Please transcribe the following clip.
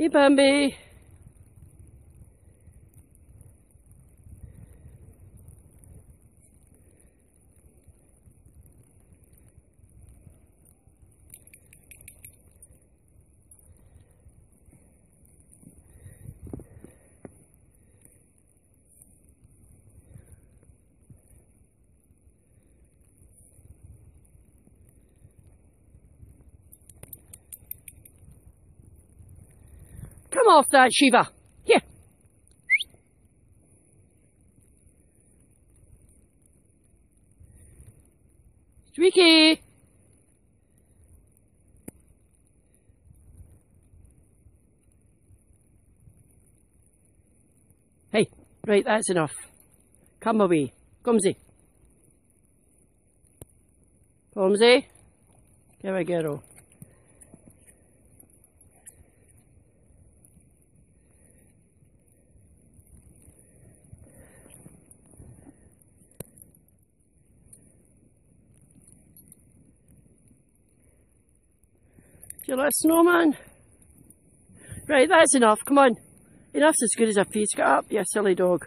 Hey Bambi. Come off that, Shiva. Here. Squeaky. Hey, right, that's enough. Come away. Comsy. Comsy. Give a girl. You little snowman. Right, that's enough. Come on. Enough's as good as a. Get up, you silly dog.